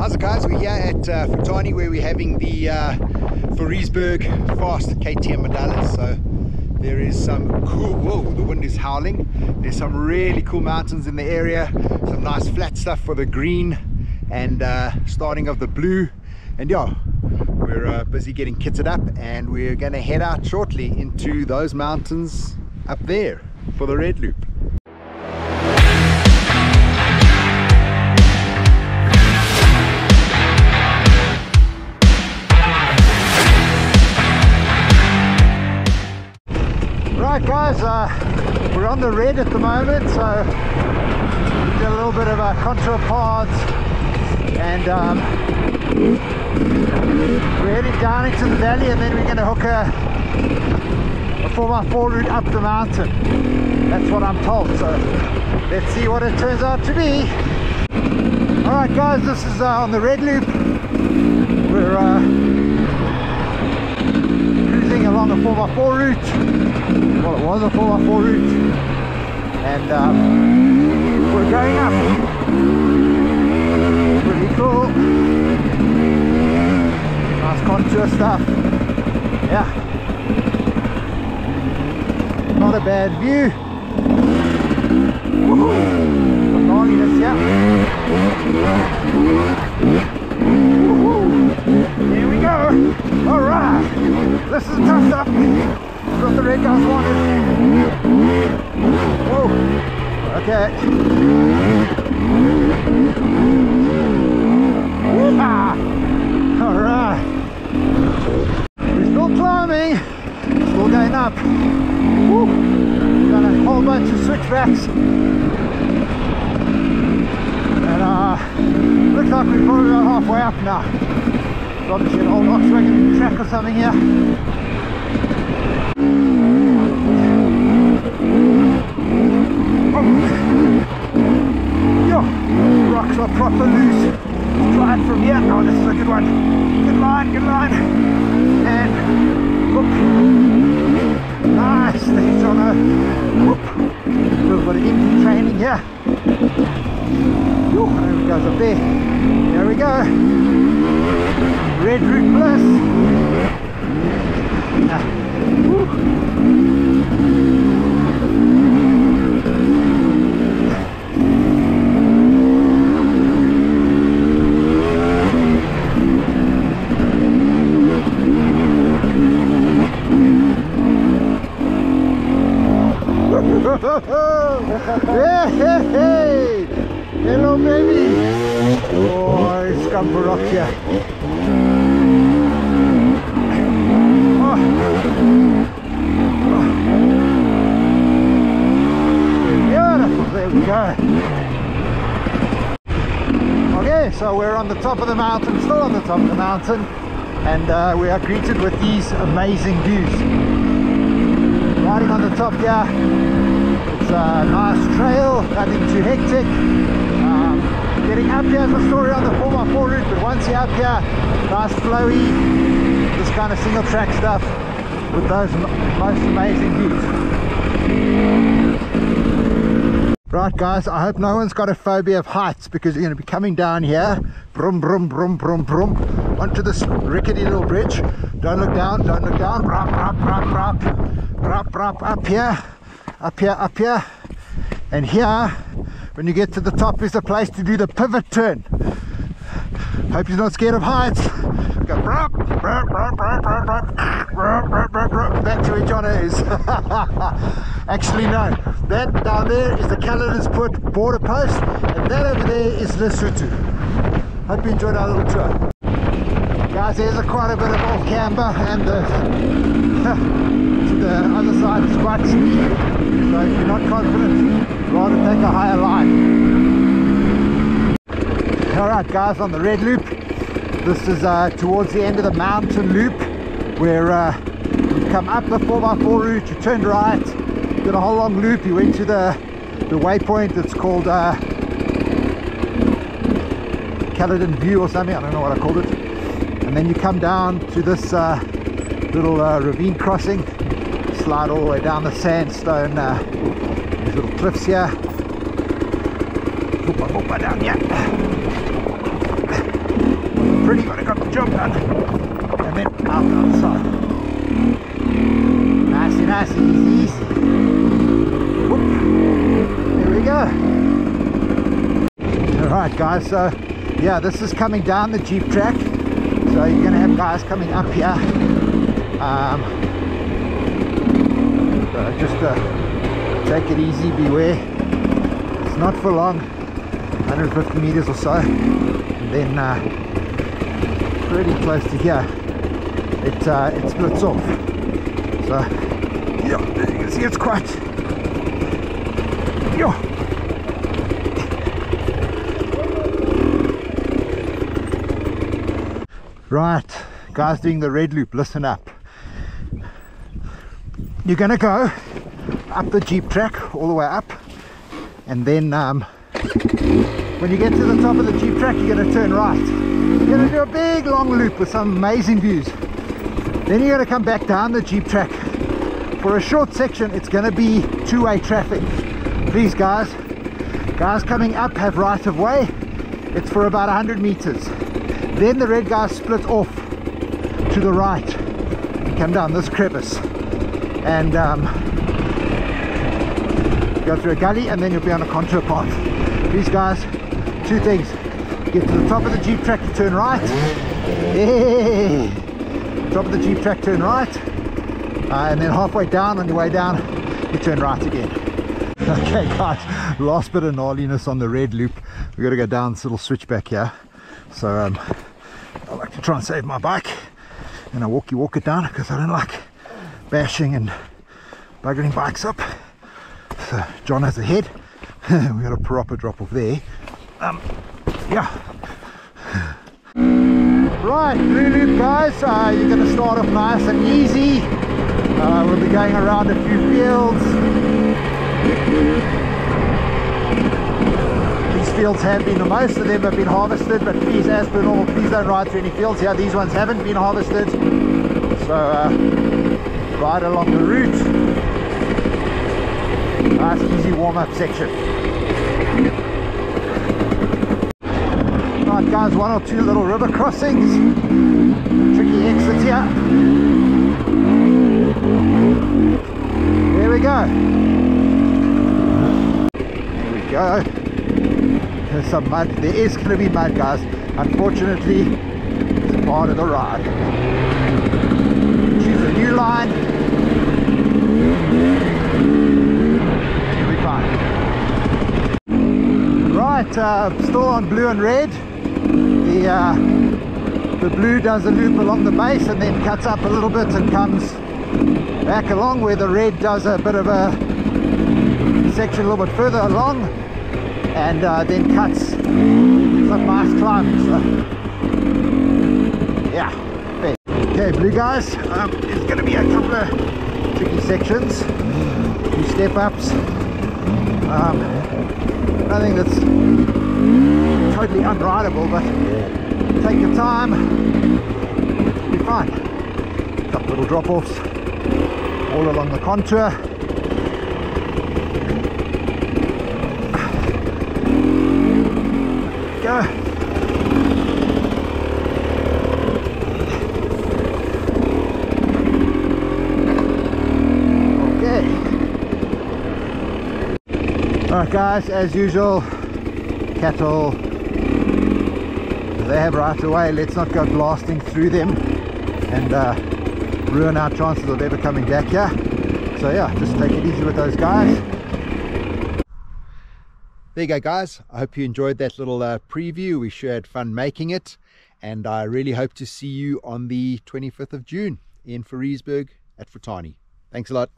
How's it guys? We're here at uh, Futani where we're having the uh, Fast KTM Madalas. So there is some cool, whoa, the wind is howling. There's some really cool mountains in the area, some nice flat stuff for the green and uh, starting of the blue. And yeah, we're uh, busy getting kitted up and we're going to head out shortly into those mountains up there for the red loop. Guys, uh, we're on the red at the moment, so did a little bit of a contour paths and um, we're heading down into the valley and then we're going to hook a, a 4x4 route up the mountain. That's what I'm told, so let's see what it turns out to be. Alright guys, this is uh, on the red loop. We're uh, cruising the 4x4 route well it was a 4x4 route and um, we're going up. Pretty cool. Nice contour stuff. Yeah. Not a bad view gnarliness here we go all right this is tough stuff what the red guys wanted. Whoa. Okay. Ah. All right. We're still climbing. Still going up. Woo. Got a whole bunch of switchbacks. And uh, looks like we're probably Got obviously an old Volkswagen track or something here. Oh. Yo, rocks are proper loose. it from here. Oh, this is a good one. Good line, good line. And look. Nice. Things on a whoop. A little bit of engine training here. There we goes up there. We go. Red Route Plus. Ah. hey, hey, hey. Hello, baby. Oh, it's. Oh. Beautiful. There we go. Okay, so we're on the top of the mountain, still on the top of the mountain, and uh, we are greeted with these amazing views. Riding on the top here, it's a nice trail, nothing too hectic. Getting up here is a story on the 4x4 route, but once you're up here, nice flowy, this kind of single track stuff with those most amazing views. Right guys, I hope no one's got a phobia of heights because you're going to be coming down here, brum brum brum brum brum, onto this rickety little bridge. Don't look down, don't look down, brap brap brap brap, brap brap up here up here, up here. And here, when you get to the top, is a place to do the pivot turn. Hope you're not scared of heights. Go back to where Johnna is. Actually, no. That down there is the Caledonspoort border post, and that over there is Lesotho. Hope you enjoyed our little tour. Guys, there's a quite a bit of old camber, and the the other side is quite steep so if you're not confident. Rather take a higher line. Alright guys on the red loop. This is uh, towards the end of the mountain loop where uh, you come up the 4x4 route. You turned right. Did a whole long loop. You went to the the waypoint that's called uh, Caledon View or something. I don't know what I called it. And then you come down to this uh, little uh, ravine crossing slide all the way down the sandstone uh, these little cliffs here. Hoopa hoopa down here. Pretty good, I got the job done. And then out the other side. Nice and nice easy easy. Whoop. there we go. All right guys so yeah this is coming down the jeep track. So you're gonna have guys coming up here. Um, so just uh, take it easy beware. It's not for long. 150 meters or so. And then uh, pretty close to here. It uh, it splits off. So yeah you can see it's quite yeah. Right, guys doing the red loop, listen up. You're gonna go up the Jeep track, all the way up, and then um, when you get to the top of the Jeep track, you're gonna turn right. You're gonna do a big long loop with some amazing views. Then you're gonna come back down the Jeep track. For a short section, it's gonna be two-way traffic. Please guys, guys coming up have right of way. It's for about 100 meters. Then the red guys split off to the right and come down this crevice and um, go through a gully and then you'll be on a contour path. These guys, two things. Get to the top of the Jeep track, turn right. Yeah. Top of the Jeep track, turn right. Uh, and then halfway down, on your way down, you turn right again. Okay guys, last bit of gnarliness on the red loop. We've got to go down this little switchback here. So um, I like to try and save my bike and I walkie walk it down because I don't like bashing and buggering bikes up. So John has a head. we got a proper drop off there. Um, yeah. Right, blue loop guys, uh, you're going to start off nice and easy. Uh, we'll be going around a few fields These fields have been, the most of them have been harvested, but please, as per normal, please don't ride through any fields here. These ones haven't been harvested. So, uh, ride along the route. Nice, easy warm-up section. Right, guys, one or two little river crossings. Tricky exit here. There we go. There we go there's some mud there is going to be mud guys unfortunately it's part of the ride a new line right uh, still on blue and red the uh, the blue does a loop along the base and then cuts up a little bit and comes back along where the red does a bit of a section a little bit further along and uh, then cuts some nice climbs. So, yeah. Okay, blue guys, um, it's going to be a couple of tricky sections, a few step ups. Um, nothing that's totally unrideable, but take your time, be fine. A couple little drop offs all along the contour. go. Okay. Alright guys, as usual, cattle, they have right away. Let's not go blasting through them and uh, ruin our chances of ever coming back here. So yeah, just take it easy with those guys there you go guys i hope you enjoyed that little uh, preview we sure had fun making it and i really hope to see you on the 25th of june in Fouriesburg at Frutani. thanks a lot